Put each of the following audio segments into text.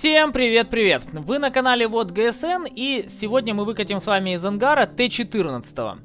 Всем привет-привет! Вы на канале Вот ГСН и сегодня мы выкатим с вами из ангара Т-14.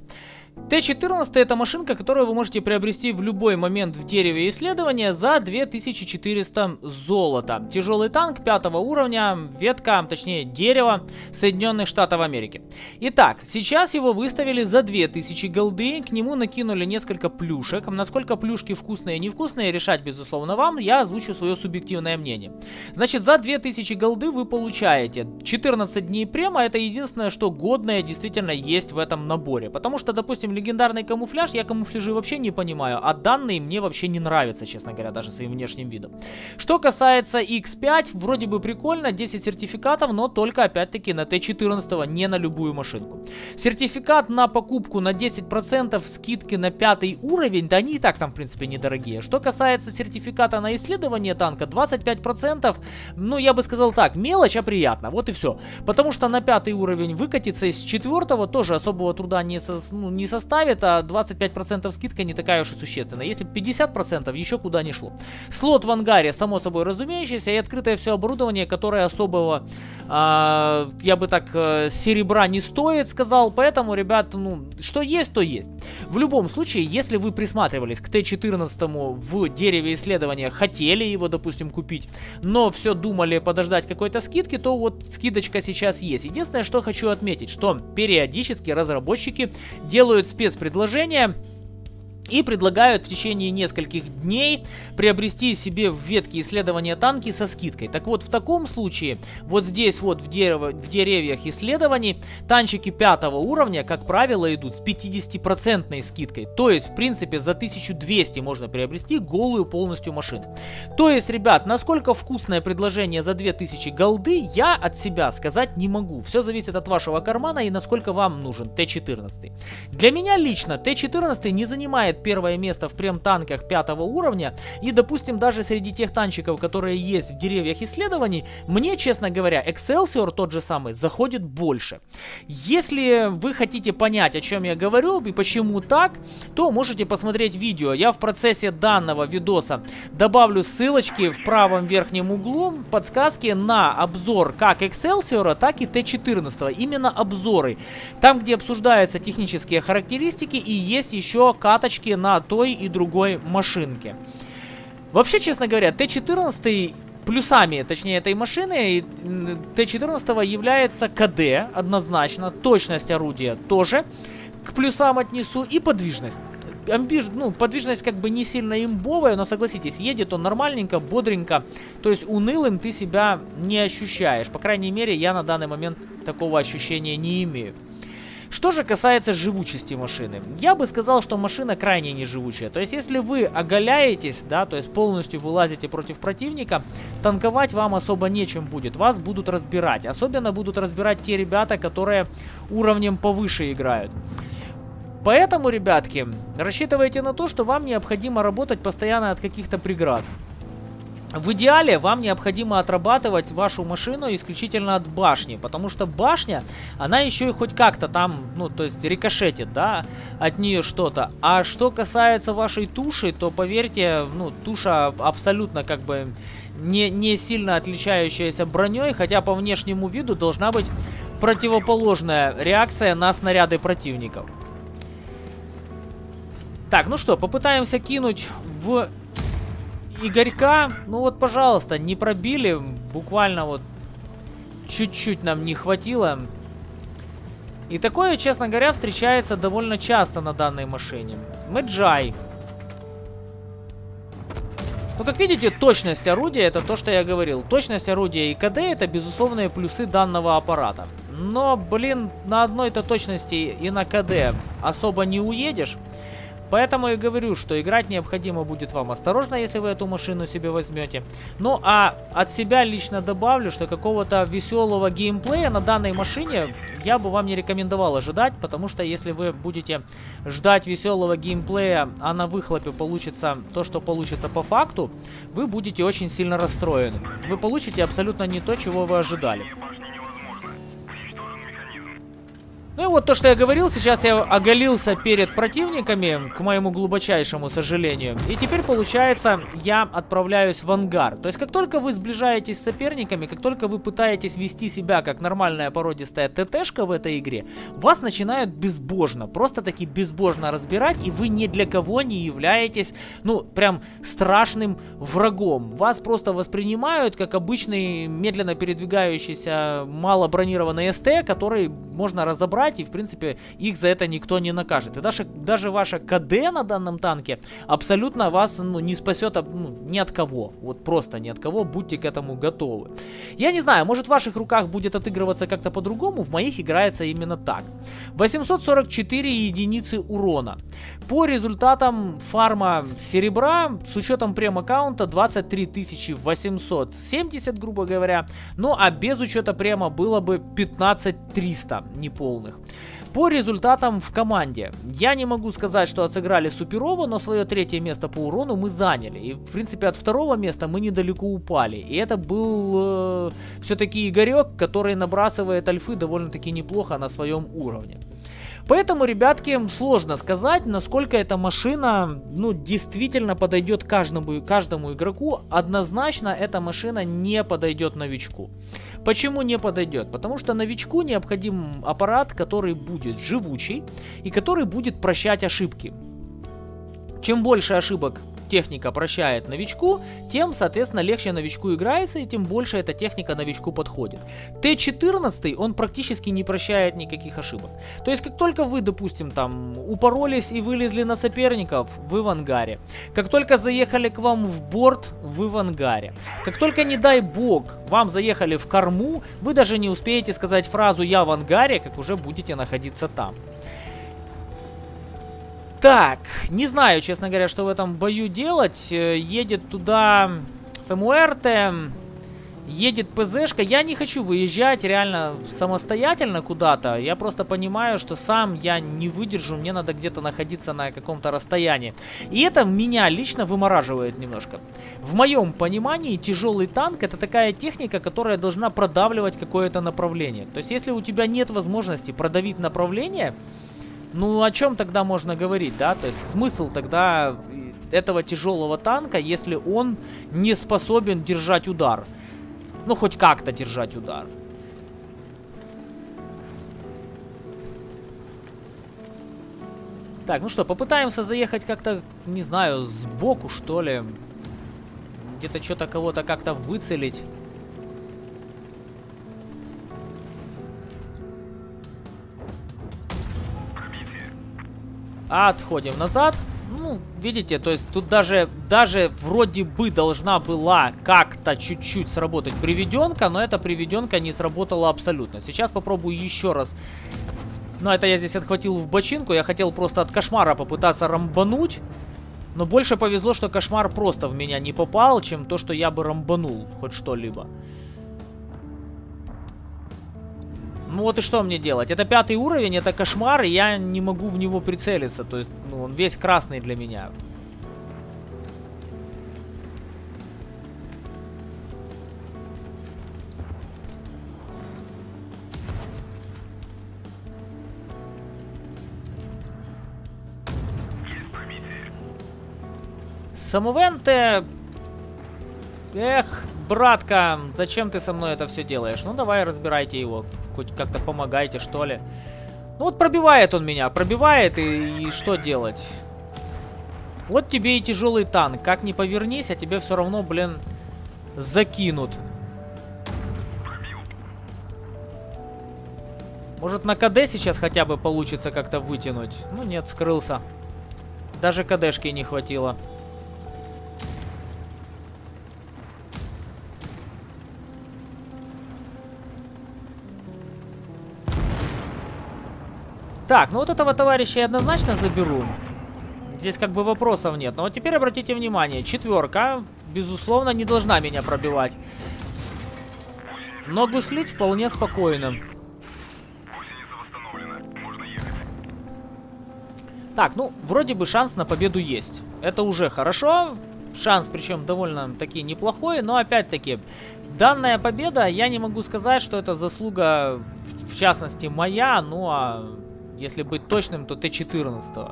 Т-14 это машинка, которую вы можете приобрести в любой момент в дереве исследования за 2400 золота. Тяжелый танк пятого уровня, ветка, точнее дерево Соединенных Штатов Америки. Итак, сейчас его выставили за 2000 голды, к нему накинули несколько плюшек. Насколько плюшки вкусные и невкусные, решать безусловно вам, я озвучу свое субъективное мнение. Значит, за 2000 голды вы получаете 14 дней према, это единственное, что годное действительно есть в этом наборе. Потому что, допустим, допустим, легендарный камуфляж, я камуфляжи вообще не понимаю, а данные мне вообще не нравятся, честно говоря, даже своим внешним видом. Что касается X5, вроде бы прикольно, 10 сертификатов, но только опять-таки на Т14, не на любую машинку. Сертификат на покупку на 10% скидки на пятый уровень, да они и так там, в принципе, недорогие. Что касается сертификата на исследование танка, 25%, ну, я бы сказал так, мелочь, а приятно, вот и все. Потому что на пятый уровень выкатиться из четвертого тоже особого труда не, со, ну, не составит, а 25% скидка не такая уж и существенная. Если 50% еще куда не шло. Слот в ангаре, само собой разумеющийся, и открытое все оборудование, которое особого, э, я бы так, э, серебра не стоит, сказал. Поэтому, ребят, ну, что есть, то есть. В любом случае, если вы присматривались к Т-14 в дереве исследования, хотели его, допустим, купить, но все думали подождать какой-то скидки, то вот скидочка сейчас есть. Единственное, что хочу отметить, что периодически разработчики делают спецпредложение и предлагают в течение нескольких дней приобрести себе в ветке исследования танки со скидкой. Так вот, в таком случае, вот здесь вот в, дерево, в деревьях исследований, танчики пятого уровня, как правило, идут с 50% скидкой. То есть, в принципе, за 1200 можно приобрести голую полностью машину. То есть, ребят, насколько вкусное предложение за 2000 голды, я от себя сказать не могу. Все зависит от вашего кармана и насколько вам нужен Т-14. Для меня лично Т-14 не занимает занимает первое место в прем-танках пятого уровня. И, допустим, даже среди тех танчиков, которые есть в деревьях исследований, мне, честно говоря, Excelsior тот же самый заходит больше. Если вы хотите понять, о чем я говорю и почему так, то можете посмотреть видео. Я в процессе данного видоса добавлю ссылочки в правом верхнем углу, подсказки на обзор как Excelsior, так и Т-14. Именно обзоры. Там, где обсуждаются технические характеристики и есть еще каточки поддержки на той и другой машинке. Вообще, честно говоря, Т-14 плюсами, точнее, этой машины Т-14 является КД, однозначно, точность орудия тоже к плюсам отнесу и подвижность. Амбиж, ну, подвижность как бы не сильно имбовая, но согласитесь, едет он нормальненько, бодренько, то есть унылым ты себя не ощущаешь. По крайней мере, я на данный момент такого ощущения не имею. Что же касается живучести машины, я бы сказал, что машина крайне неживучая. То есть, если вы оголяетесь, да, то есть полностью вылазите против противника, танковать вам особо нечем будет. Вас будут разбирать. Особенно будут разбирать те ребята, которые уровнем повыше играют. Поэтому, ребятки, рассчитывайте на то, что вам необходимо работать постоянно от каких-то преград. В идеале вам необходимо отрабатывать вашу машину исключительно от башни, потому что башня, она еще и хоть как-то там, ну, то есть рикошетит, да, от нее что-то. А что касается вашей туши, то поверьте, ну, туша абсолютно как бы не, не сильно отличающаяся броней, хотя по внешнему виду должна быть противоположная реакция на снаряды противников. Так, ну что, попытаемся кинуть в Игорька, ну вот, пожалуйста, не пробили. Буквально вот чуть-чуть нам не хватило. И такое, честно говоря, встречается довольно часто на данной машине. Мэджай. Ну, как видите, точность орудия, это то, что я говорил. Точность орудия и КД это безусловные плюсы данного аппарата. Но, блин, на одной-то точности и на КД особо не уедешь. Поэтому и говорю, что играть необходимо будет вам осторожно, если вы эту машину себе возьмете. Ну а от себя лично добавлю, что какого-то веселого геймплея на данной машине я бы вам не рекомендовал ожидать, потому что если вы будете ждать веселого геймплея, а на выхлопе получится то, что получится по факту, вы будете очень сильно расстроены. Вы получите абсолютно не то, чего вы ожидали. Ну и вот то, что я говорил, сейчас я оголился перед противниками, к моему глубочайшему сожалению. И теперь, получается, я отправляюсь в ангар. То есть, как только вы сближаетесь с соперниками, как только вы пытаетесь вести себя как нормальная породистая ТТшка в этой игре, вас начинают безбожно, просто-таки безбожно разбирать, и вы ни для кого не являетесь, ну, прям страшным врагом. Вас просто воспринимают как обычный медленно передвигающийся мало бронированный СТ, который можно разобрать убрать, и в принципе их за это никто не накажет. И даже, даже ваша КД на данном танке абсолютно вас ну, не спасет ну, ни от кого. Вот просто ни от кого, будьте к этому готовы. Я не знаю, может в ваших руках будет отыгрываться как-то по-другому, в моих играется именно так. 844 единицы урона. По результатам фарма серебра, с учетом прем-аккаунта 23 870, грубо говоря. Ну а без учета према было бы 15 300 неполных. По результатам в команде. Я не могу сказать, что отсыграли суперово, но свое третье место по урону мы заняли. И, в принципе, от второго места мы недалеко упали. И это был э, все-таки Игорек, который набрасывает альфы довольно-таки неплохо на своем уровне. Поэтому, ребятки, сложно сказать, насколько эта машина, ну, действительно подойдет каждому, каждому игроку. Однозначно, эта машина не подойдет новичку. Почему не подойдет? Потому что новичку необходим аппарат, который будет живучий и который будет прощать ошибки. Чем больше ошибок техника прощает новичку, тем, соответственно, легче новичку играется, и тем больше эта техника новичку подходит. Т-14, он практически не прощает никаких ошибок. То есть, как только вы, допустим, там, упоролись и вылезли на соперников, вы в ангаре. Как только заехали к вам в борт, вы в ангаре. Как только, не дай бог, вам заехали в корму, вы даже не успеете сказать фразу «я в ангаре», как уже будете находиться там. Так, не знаю, честно говоря, что в этом бою делать. Э, едет туда Самуэрте, едет ПЗшка. Я не хочу выезжать реально самостоятельно куда-то. Я просто понимаю, что сам я не выдержу, мне надо где-то находиться на каком-то расстоянии. И это меня лично вымораживает немножко. В моем понимании тяжелый танк это такая техника, которая должна продавливать какое-то направление. То есть если у тебя нет возможности продавить направление ну, о чем тогда можно говорить, да? То есть смысл тогда этого тяжелого танка, если он не способен держать удар. Ну, хоть как-то держать удар. Так, ну что, попытаемся заехать как-то, не знаю, сбоку, что ли. Где-то что-то кого-то как-то выцелить. Отходим назад. Ну, видите, то есть тут даже, даже вроде бы должна была как-то чуть-чуть сработать приведенка, но эта приведенка не сработала абсолютно. Сейчас попробую еще раз. Но это я здесь отхватил в бочинку, я хотел просто от кошмара попытаться рамбануть. Но больше повезло, что кошмар просто в меня не попал, чем то, что я бы рамбанул хоть что-либо. Ну вот и что мне делать? Это пятый уровень, это кошмар, и я не могу в него прицелиться. То есть, ну, он весь красный для меня. Самовенте... Эх, братка, зачем ты со мной это все делаешь? Ну давай разбирайте его хоть как-то помогайте, что ли. Ну вот пробивает он меня, пробивает, и, и что делать? Вот тебе и тяжелый танк. Как ни повернись, а тебе все равно, блин, закинут. Может на КД сейчас хотя бы получится как-то вытянуть? Ну нет, скрылся. Даже КДшки не хватило. Так, ну вот этого товарища я однозначно заберу. Здесь как бы вопросов нет. Но вот теперь обратите внимание, четверка, безусловно, не должна меня пробивать. Но гуслить вполне спокойно. Так, ну, вроде бы шанс на победу есть. Это уже хорошо. шанс, причем довольно-таки неплохой, но опять-таки, данная победа, я не могу сказать, что это заслуга, в частности, моя, ну а если быть точным, то Т-14.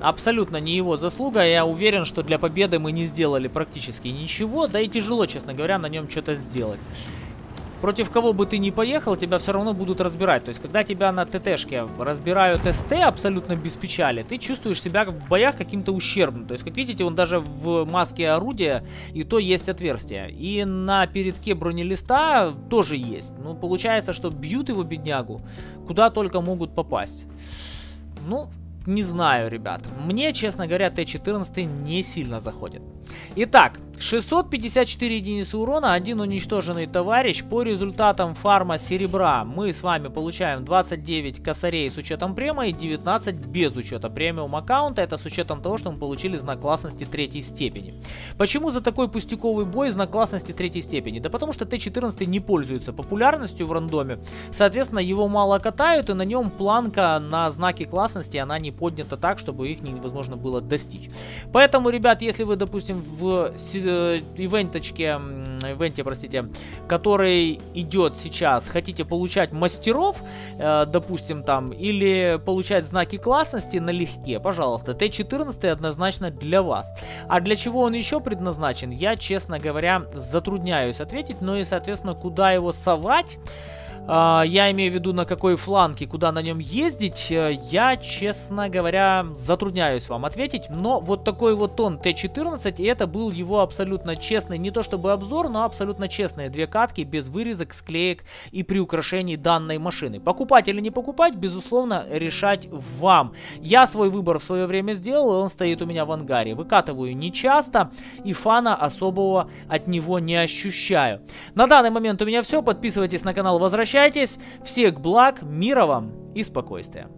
Абсолютно не его заслуга, я уверен, что для победы мы не сделали практически ничего, да и тяжело, честно говоря, на нем что-то сделать против кого бы ты ни поехал, тебя все равно будут разбирать. То есть, когда тебя на ТТшке разбирают СТ абсолютно без печали, ты чувствуешь себя в боях каким-то ущербным. То есть, как видите, он даже в маске орудия, и то есть отверстие. И на передке бронелиста тоже есть. Ну, получается, что бьют его беднягу, куда только могут попасть. Ну, не знаю, ребят. Мне, честно говоря, Т-14 не сильно заходит. Итак, 654 единицы урона, один уничтоженный товарищ. По результатам фарма серебра мы с вами получаем 29 косарей с учетом према и 19 без учета премиум аккаунта. Это с учетом того, что мы получили знак классности третьей степени. Почему за такой пустяковый бой знак классности третьей степени? Да потому что Т-14 не пользуется популярностью в рандоме. Соответственно, его мало катают и на нем планка на знаки классности, она не поднята так, чтобы их невозможно было достичь. Поэтому, ребят, если вы, допустим, в э, ивенточке, ивенте, простите, который идет сейчас, хотите получать мастеров, э, допустим, там, или получать знаки классности налегке, пожалуйста, Т-14 однозначно для вас. А для чего он еще предназначен, я, честно говоря, затрудняюсь ответить, но и, соответственно, куда его совать, я имею в виду на какой фланге, куда на нем ездить, э, я, честно говоря, затрудняюсь вам ответить. Но вот такой вот он Т-14, и это был его абсолютно честный, не то чтобы обзор, но абсолютно честные две катки, без вырезок, склеек и приукрашений данной машины. Покупать или не покупать, безусловно, решать вам. Я свой выбор в свое время сделал, и он стоит у меня в ангаре. Выкатываю не часто, и фана особого от него не ощущаю. На данный момент у меня все, подписывайтесь на канал, возвращайтесь. Всех благ, мира вам и спокойствия.